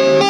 Hãy subscribe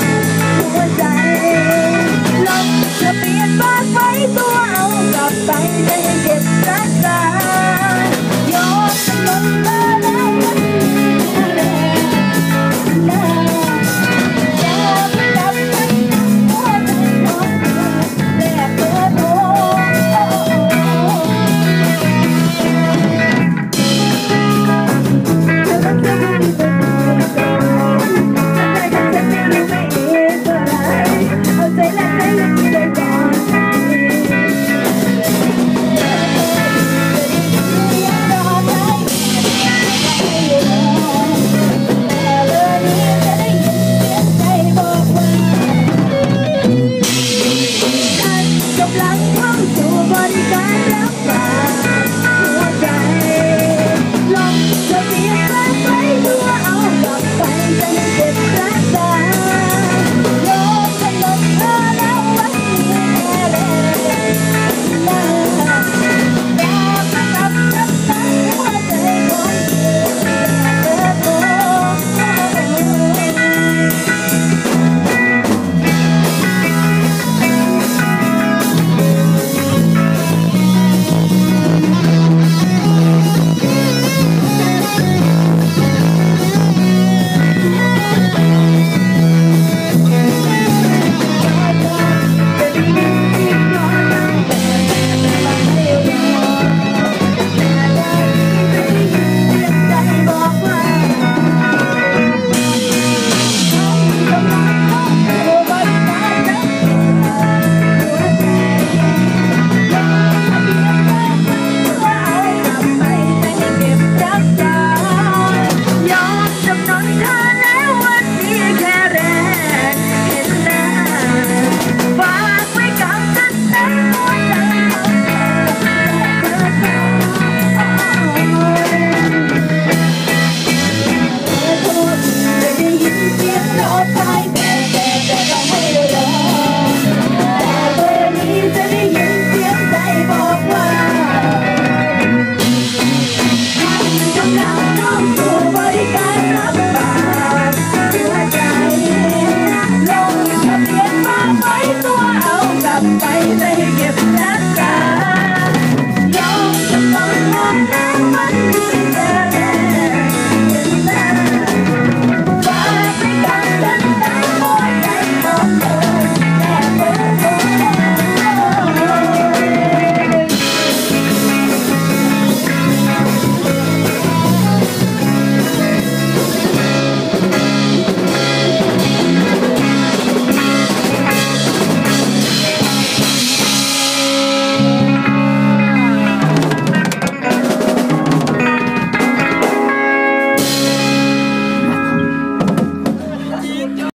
kênh Ghiền Mì Gõ Để